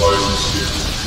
Ugh!